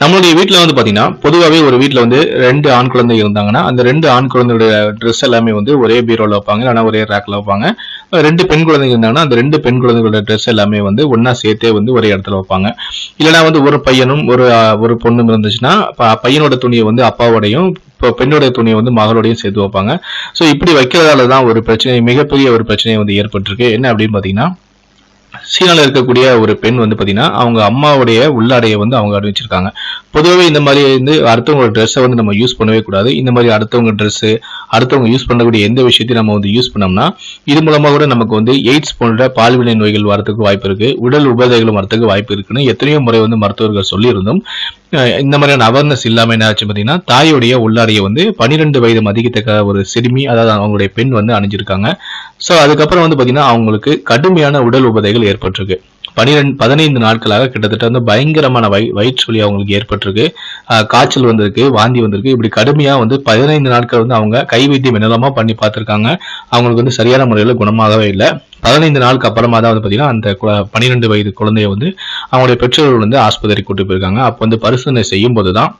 நம்மளுடைய வீட்டில் வந்து பார்த்தீங்கன்னா பொதுவாகவே ஒரு வீட்டில் வந்து ரெண்டு ஆண் குழந்தை இருந்தாங்கன்னா அந்த ரெண்டு ஆண் குழந்தையோட ட்ரெஸ் எல்லாமே வந்து ஒரே பீரோவில் வைப்பாங்க இல்லைன்னா ஒரே ரேக்கில் வைப்பாங்க. ரெண்டு பெண் குழந்தைங்க இருந்தாங்கன்னா அந்த ரெண்டு பெண் குழந்தைகளோட ட்ரெஸ் எல்லாமே வந்து ஒன்றா சேர்த்தே வந்து ஒரே இடத்துல வைப்பாங்க. இல்லைன்னா வந்து ஒரு பையனும் ஒரு ஒரு பொண்ணும் இருந்துச்சுன்னா பையனோட துணியை வந்து அப்பாவோடையும் இப்போ பெண்ணோட துணியை வந்து மகளோடையும் சேர்த்து வைப்பாங்க. ஸோ இப்படி வைக்கிறதால தான் ஒரு பிரச்சனை மிகப்பெரிய ஒரு பிரச்சனை வந்து ஏற்பட்டிருக்கு. என்ன அப்படின்னு பார்த்தீங்கன்னா சீனாவில் இருக்கக்கூடிய ஒரு பெண் வந்து பார்த்தீங்கன்னா அவங்க அம்மாவுடைய உள்ளாடையை வந்து அவங்க அணிவிச்சிருக்காங்க பொதுவாகவே இந்த மாதிரி வந்து அடுத்தவங்களோட ட்ரெஸ்ஸை வந்து நம்ம யூஸ் பண்ணவே கூடாது. இந்த மாதிரி அடுத்தவங்க ட்ரெஸ்ஸு அடுத்தவங்க யூஸ் பண்ணக்கூடிய எந்த விஷயத்தையும் நம்ம வந்து யூஸ் பண்ணோம்னா இது மூலமாக கூட நமக்கு வந்து எய்ட்ஸ் போன்ற பால்வினை நோய்கள் வரத்துக்கு வாய்ப்பு இருக்குது உடல் உபாதைகளும் வரத்துக்கு வாய்ப்பு இருக்குன்னு எத்தனையோ முறை வந்து மருத்துவர்கள் சொல்லியிருந்தும் இந்த மாதிரியான அவேர்னஸ் இல்லாமல் என்ன ஆச்சு பார்த்தீங்கன்னா தாயுடைய உள்ளாடையை வந்து பன்னிரெண்டு வயது மதிக்கத்தக்க ஒரு சிறுமி அதாவது அவங்களுடைய பெண் வந்து அணிஞ்சிருக்காங்க. ஸோ அதுக்கப்புறம் வந்து பார்த்தீங்கன்னா அவங்களுக்கு கடுமையான உடல் உபதைகள் ஏற்பட்டிருக்கு. பனிரெண்டு பதினைந்து நாட்களாக கிட்டத்தட்ட வந்து பயங்கரமான வய வயிற்று வலி அவங்களுக்கு ஏற்பட்டிருக்கு. காய்ச்சல் வந்திருக்கு வாந்தி வந்திருக்கு. இப்படி கடுமையாக வந்து பதினைந்து நாட்கள் வந்து அவங்க கை வைத்தியம் என்னெல்லாமா பண்ணி பார்த்துருக்காங்க. அவங்களுக்கு வந்து சரியான முறையில் குணமாகவே இல்லை. பதினைந்து நாளுக்கு அப்புறமா தான் வந்து பார்த்தீங்கன்னா அந்த குழ- பன்னிரெண்டு வயது குழந்தைய வந்து அவங்களுடைய பெற்றோர்கள் வந்து ஆஸ்பத்திரி கூட்டு போயிருக்காங்க. அப்போ வந்து பரிசோதனை செய்யும் போது தான்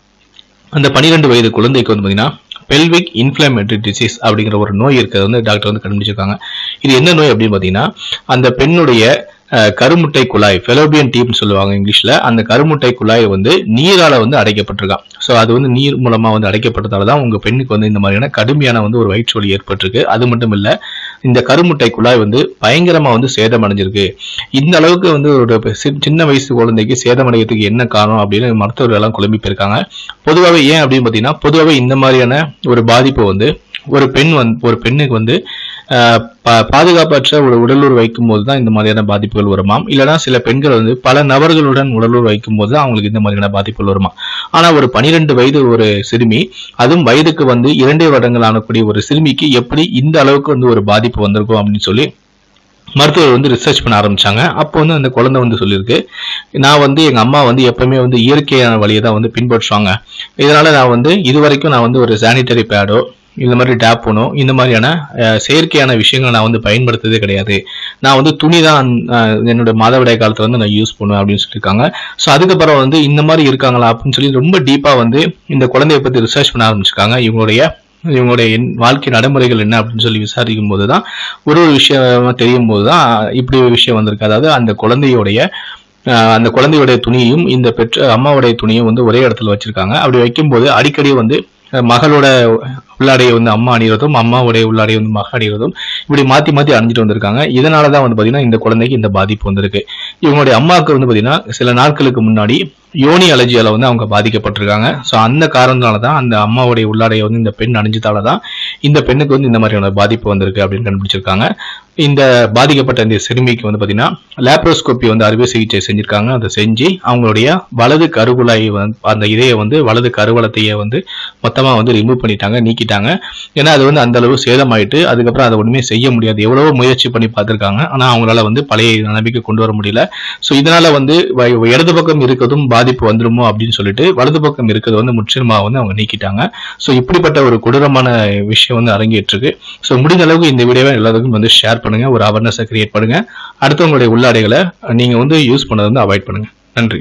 அந்த பன்னிரெண்டு வயது குழந்தைக்கு வந்து பார்த்தீங்கன்னா பெல்விக் இன்ஃபிளமேட்டரி டிசீஸ் அப்படிங்கிற ஒரு நோய் இருக்கிறது வந்து டாக்டர் வந்து கண்டுபிடிச்சிருக்காங்க. இது என்ன நோய் அப்படின்னு பார்த்தீங்கன்னா அந்த பெண்ணுடைய கருமுட்டை குழாய் ஃபெலோபியன் டீப்னு சொல்லுவாங்க இங்கிலீஷில். அந்த கருமுட்டை குழாய் வந்து நீரால் வந்து அடைக்கப்பட்டிருக்கான். ஸோ அது வந்து நீர் மூலமாக வந்து அடைக்கப்பட்டதால தான் உங்கள் பெண்ணுக்கு வந்து இந்த மாதிரியான கடுமையான வந்து ஒரு வயிற்று வலி ஏற்பட்டிருக்கு. அது மட்டும் இல்லை இந்த கருமுட்டை குழாய் வந்து பயங்கரமா வந்து சேதமடைஞ்சிருக்கு. இந்த அளவுக்கு வந்து ஒரு சி- சின்ன வயசு குழந்தைக்கு சேதமடைகிறதுக்கு என்ன காரணம் அப்படின்னு மருத்துவர்கள் எல்லாம் குழம்பி போயிருக்காங்க. பொதுவாகவே ஏன் அப்படின்னு பார்த்தீங்கன்னா பொதுவாகவே இந்த மாதிரியான ஒரு பாதிப்பு வந்து ஒரு பெண் வந் ஒரு பெண்ணுக்கு வந்து பா- பாதுகாப்பற்ற ஒரு உடலூர் வைக்கும் போது தான் இந்த மாதிரியான பாதிப்புகள் வருமாம். இல்லைன்னா சில பெண்கள் வந்து பல நபர்களுடன் உடலூர் வைக்கும் போது தான் அவங்களுக்கு இந்த மாதிரியான பாதிப்புகள் வருமா ஆனா ஒரு பனிரெண்டு வயது ஒரு சிறுமி அதுவும் வயதுக்கு வந்து இரண்டே வருடங்கள் ஆனக்கூடிய ஒரு சிறுமிக்கு எப்படி இந்த அளவுக்கு வந்து ஒரு பாதிப்பு வந்திருக்கும் அப்படின்னு சொல்லி மருத்துவர் வந்து ரிசர்ச் பண்ண ஆரம்பிச்சாங்க. அப்போ வந்து அந்த குழந்தை வந்து சொல்லியிருக்கு நான் வந்து எங்க அம்மா வந்து எப்பவுமே வந்து இயற்கையான வழியை தான் வந்து பின்பற்றுவாங்க. இதனால நான் வந்து இது வரைக்கும் நான் வந்து ஒரு சானிடரி பேடோ இந்த மாதிரி டேப் டேப்போனோ இந்த மாதிரியான செயற்கையான விஷயங்களை நான் வந்து பயன்படுத்துறதே கிடையாது. நான் வந்து துணி தான் என்னோட மாதவிடாய் காலத்தில் வந்து நான் யூஸ் பண்ணுவேன் அப்படின்னு சொல்லியிருக்காங்க ஸோ அதுக்கப்புறம் வந்து இந்த மாதிரி இருக்காங்களா அப்படின்னு சொல்லி ரொம்ப டீப்பாக வந்து இந்த குழந்தைய பற்றி ரிசர்ச் பண்ண ஆரம்பிச்சிருக்காங்க இவங்களுடைய இவங்களுடைய என்- வாழ்க்கை நடைமுறைகள் என்ன அப்படின்னு சொல்லி விசாரிக்கும் போது தான் ஒரு ஒரு விஷயமா தெரியும் போது தான் இப்படி ஒரு விஷயம் வந்திருக்கு. அதாவது அந்த குழந்தையுடைய அந்த குழந்தையுடைய துணியும் இந்த பெற்ற அம்மாவுடைய துணியும் வந்து ஒரே இடத்துல வச்சிருக்காங்க. அப்படி வைக்கும்போது அடிக்கடி வந்து மகளோட உள்ளாடையை வந்து அம்மா அணிகிறதும் அம்மாவுடைய உள்ளாடையை வந்து மக அணிகிறதும் இப்படி மாற்றி மாற்றி அணிஞ்சிட்டு வந்திருக்காங்க. இதனால தான் வந்து பார்த்தீங்கன்னா இந்த குழந்தைக்கு இந்த பாதிப்பு வந்திருக்கு. இவங்களுடைய அம்மாவுக்கு வந்து பார்த்தீங்கன்னா சில நாட்களுக்கு முன்னாடி யோனி அலர்ஜியால் வந்து அவங்க பாதிக்கப்பட்டிருக்காங்க. ஸோ அந்த காரணத்தினால தான் அந்த அம்மாவுடைய உள்ளாடையை வந்து இந்த பெண் அணிஞ்சதால தான் இந்த பெண்ணுக்கு வந்து இந்த மாதிரியான பாதிப்பு வந்திருக்கு அப்படின்னு கண்டுபிடிச்சிருக்காங்க. இந்த பாதிக்கப்பட்ட இந்த சிறுமிக்கு வந்து பார்த்தீங்கன்னா லேப்ரோஸ்கோப்பி வந்து அறுவை சிகிச்சை செஞ்சிருக்காங்க. அதை செஞ்சு அவங்களுடைய வலது கருகுழாய் வந்து அந்த இதையை வந்து வலது கருவளத்தையே வந்து மொத்தமாக வந்து ரிமூவ் பண்ணிட்டாங்க நீக்கிட்டாங்க. ஏன்னா அது வந்து அந்தளவு சேதமாயிட்டு அதுக்கப்புறம் அதை ஒன்றுமே செய்ய முடியாது. எவ்வளவோ முயற்சி பண்ணி பார்த்துருக்காங்க. ஆனால் அவங்களால வந்து பழைய நம்பிக்கை கொண்டு வர முடியல. ஸோ இதனால் வந்து இடது பக்கம் இருக்கிறதும் பாதிப்பு வந்துருமோ அப்படின்னு சொல்லிட்டு வலது பக்கம் இருக்கிறது வந்து முற்றிலுமா வந்து அவங்க நீக்கிட்டாங்க. ஸோ இப்படிப்பட்ட ஒரு கொடூரமான விஷயம் வந்து அரங்கேற்றிருக்கு. ஸோ முடிந்த அளவுக்கு இந்த வீடியோவை எல்லாத்துக்கும் வந்து ஷேர் பண்ணுங்க ஒரு அவேர்னஸை கிரியேட் பண்ணுங்க. அடுத்தவங்களுடைய உள்ளாடைகளை நீங்க வந்து யூஸ் பண்ணதை வந்து அவாய்ட் பண்ணுங்க. நன்றி.